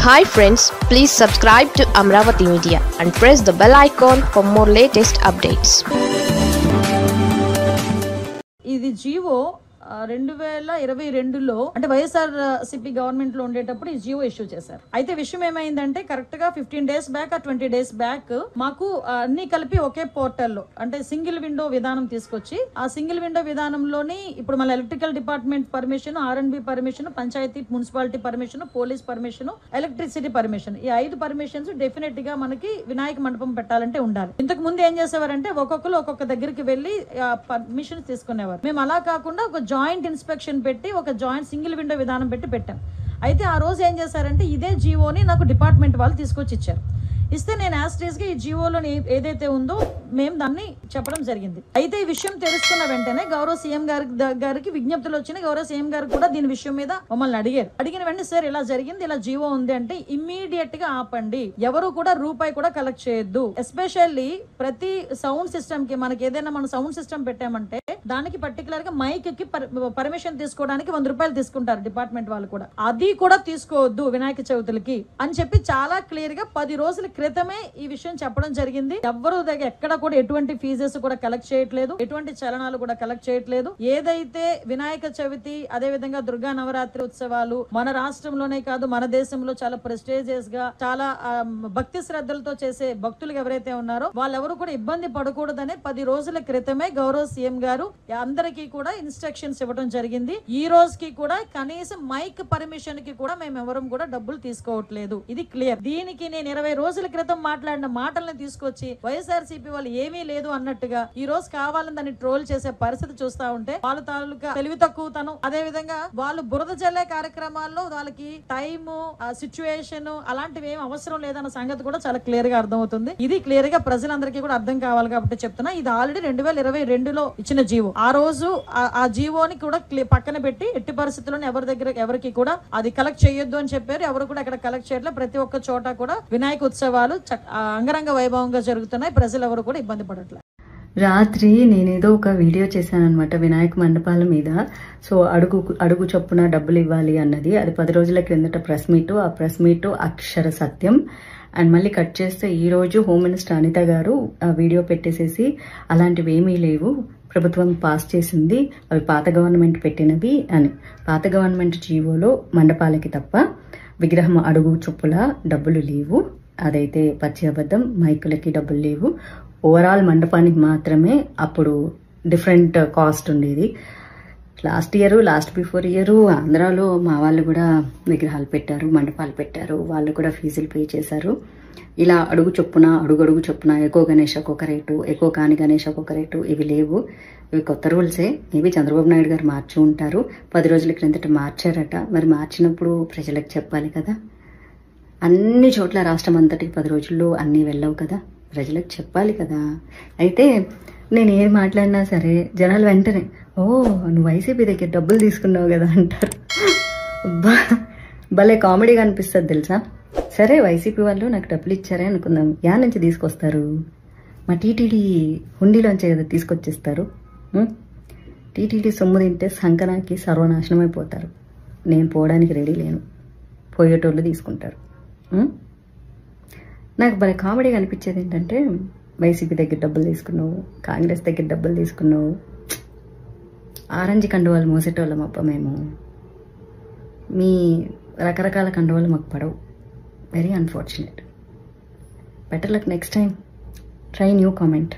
Hi friends please subscribe to Amaravati media and press the bell icon for more latest updates ఇది జియో రెండు వేల ఇరవై రెండులో అంటే వైఎస్ఆర్ సిపి గవర్నమెంట్లో ఉండేటప్పుడు ఈ జియో ఇష్యూ చేశారు. అయితే విషయం ఏమైందంటే కరెక్ట్గా ఫిఫ్టీన్ డేస్ బ్యాక్ ఆ ట్వంటీ డేస్ బ్యాక్ మాకు అన్ని కలిపి ఒకే పోర్టల్లో అంటే సింగిల్ విండో విధానం తీసుకొచ్చి ఆ సింగిల్ విండో విధానంలోని ఇప్పుడు మన electrical department permission R and B permission panchayat municipality permission police permission electricity permission ఈ ఐదు పర్మిషన్స్ డెఫినెట్గా మనకి వినాయక మండపం పెట్టాలంటే ఉండాలి. ఇంతకు ముందు ఏం చేసేవారంటే ఒక్కొక్కరు ఒక్కొక్క దగ్గరికి వెళ్ళి పర్మిషన్స్ తీసుకునేవారు. మేము అలా కాకుండా ఒక జాబ్ జాయింట్ ఇన్స్పెక్షన్ పెట్టి ఒక జాయింట్ సింగిల్ విండో విధానం పెట్టి పెట్టాం. అయితే ఆ రోజు ఏం చేశారంటే ఇదే జీవోని నాకు డిపార్ట్మెంట్ వాళ్ళు తీసుకొచ్చి ఇచ్చారు. ఇస్తే నేను యాస్టేజ్గా ఈ జీవోలో ఏదైతే ఉందో మేము దాన్ని చెప్పడం జరిగింది. అయితే ఈ విషయం తెలుసుకున్న వెంటనే గౌరవ సీఎం గారి గారికి విజ్ఞప్తులు వచ్చిన గౌరవ సీఎం గారు కూడా దీని విషయం మీద మమ్మల్ని అడిగారు. అడిగిన వెంటనే సార్ ఇలా జరిగింది ఇలా జీవో ఉంది అంటే ఇమ్మీడియట్గా ఆపండి. ఎవరు కూడా రూపాయి కూడా కలెక్ట్ చేయొద్దు. ఎస్పెషల్లీ ప్రతి సౌండ్ సిస్టమ్కి మనకి ఏదైనా మనం సౌండ్ సిస్టమ్ పెట్టామంటే దానికి పర్టికులర్గా మైక్కి పర్మిషన్ తీసుకోవడానికి వంద రూపాయలు తీసుకుంటారు డిపార్ట్మెంట్ వాళ్ళు కూడా. అది కూడా తీసుకోవద్దు వినాయక చవితులకి అని చెప్పి చాలా క్లియర్గా పది రోజులు క్రితమే ఈ విషయం చెప్పడం జరిగింది. ఎవ్వరూ దగ్గర ఎక్కడ కూడా ఎటువంటి ఫీజెస్ కూడా కలెక్ట్ చేయట్లేదు. ఎటువంటి చలనాలు కూడా కలెక్ట్ చేయట్లేదు. ఏదైతే వినాయక చవితి అదే విధంగా దుర్గా నవరాత్రి ఉత్సవాలు మన రాష్ట్రంలోనే కాదు మన దేశంలో చాలా ప్రెస్టేజియస్గా చాలా భక్తి శ్రద్ధలతో చేసే భక్తులు ఎవరైతే ఉన్నారో వాళ్ళెవరు కూడా ఇబ్బంది పడకూడదనే పది రోజుల క్రితమే గౌరవ సీఎం గారు అందరికీ కూడా ఇన్స్ట్రక్షన్స్ ఇవ్వడం జరిగింది. ఈ రోజుకి కూడా కనీసం మైక్ పర్మిషన్కి కూడా మేము ఎవరం కూడా డబ్బులు తీసుకోవట్లేదు. ఇది క్లియర్ దీనికి నేను ఇరవై రోజుల క్రితం మాట్లాడిన మాటలను తీసుకొచ్చి వైఎస్ఆర్ వాళ్ళు ఏమీ లేదు అన్నట్టుగా ఈ రోజు కావాలని దాన్ని ట్రోల్ చేసే పరిస్థితి చూస్తా ఉంటే వాళ్ళ తాలూకా తెలివి తక్కువతనం. అదే విధంగా వాళ్ళు బురద జల్లే కార్యక్రమాల్లో వాళ్ళకి టైమ్ సిచ్యువేషన్ అలాంటివి ఏం అవసరం లేదన్న సంగతి కూడా చాలా క్లియర్గా అర్థమవుతుంది. ఇది క్లియర్గా ప్రజలందరికీ కూడా అర్థం కావాలి కాబట్టి చెప్తున్నా. ఇది ఆల్రెడీ రెండు వేల ఇరవై రెండులో ఇచ్చిన జీవో. ఆ రోజు ఆ- ఆ జీవోని కూడా పక్కన పెట్టి ఎట్టి పరిస్థితుల్లో ఎవరి దగ్గర ఎవరికి కూడా అది కలెక్ట్ చేయొద్దు అని చెప్పారు. ఎవరు కూడా ఇక్కడ కలెక్ట్ చేయట్లేదు ప్రతి ఒక్క చోట కూడా వినాయక ఉత్సవాలు చక్- అంగరంగ వైభవంగా జరుగుతున్నాయి. ప్రజలు ఎవరు కూడా ఇబ్బంది పడట్లేదు రాత్రి నేనేదో ఒక వీడియో చేశాను అనమాట వినాయక మండపాల మీద. సో అడుగు అడుగు చొప్పున డబ్బులు ఇవ్వాలి అన్నది. అది పది రోజుల క్రిందట ప్రెస్ మీటు. ఆ ప్రెస్ మీటు అక్షర సత్యం. అండ్ మళ్ళీ కట్ చేస్తే ఈ రోజు హోమ్ మినిస్టర్ అనిత గారు ఆ వీడియో పెట్టేసేసి అలాంటివి ఏమీ లేవు. ప్రభుత్వం పాస్ చేసింది. అవి పాత గవర్నమెంట్ పెట్టినవి అని. పాత గవర్నమెంట్ జీవోలో మండపాలకి తప్ప విగ్రహం అడుగు చొప్పుల డబ్బులు లేవు. అదైతే పచ్చి అబద్ధం మైకులకి డబ్బులు లేవు. ఓవరాల్ మండపానికి మాత్రమే అప్పుడు డిఫరెంట్ కాస్ట్ ఉండేది. Last year last before year ఆంధ్రాలో మా వాళ్ళు కూడా విగ్రహాలు పెట్టారు మండపాలు పెట్టారు. వాళ్ళు కూడా ఫీజులు పే చేశారు. ఇలా అడుగు చొప్పున అడుగడుగు చొప్పున ఎక్కువ గణేష్ ఒక్కొక్క రేటు ఎక్కువ కాని గణేష్ ఒక్కొక్క రేటు ఇవి లేవు. ఇవి కొత్త రూల్సే మేబీ చంద్రబాబు నాయుడు గారు మార్చి ఉంటారు. పది రోజుల క్రిందట మార్చారట. మరి మార్చినప్పుడు ప్రజలకు చెప్పాలి కదా. అన్ని చోట్ల రాష్ట్రం అంతటికి పది రోజుల్లో అన్నీ వెళ్ళవు కదా. ప్రజలకు చెప్పాలి కదా. అయితే నేను ఏం మాట్లాడినా సరే జనాలు వెంటనే ఓ నువ్వు వైసీపీ దగ్గర డబ్బులు తీసుకున్నావు కదా అంటారు. అబ్బా భలే కామెడీగా అనిపిస్తుంది తెలుసా? సరే వైసీపీ వాళ్ళు నాకు డబ్బులు ఇచ్చారే అనుకుందాం. యా నుంచి తీసుకొస్తారు. మా టీటీడీ హుండీలోంచి కదా తీసుకొచ్చేస్తారు. టీటీడీ సొమ్ము తింటే సంకనాకి సర్వనాశనం అయిపోతారు. నేను పోవడానికి రెడీ లేను. పోయేటోళ్ళు తీసుకుంటారు. నాకు భలే కామెడీగా అనిపించేది ఏంటంటే వైసీపీ దగ్గర డబ్బులు తీసుకున్నావు కాంగ్రెస్ దగ్గర డబ్బులు తీసుకున్నావు. ఆరెంజ్ కండువాలు మోసేటోళ్ళం అప్ప మేము. మీ రకరకాల కండువాలు మాకు పడవు. Very unfortunate better luck next time try new comment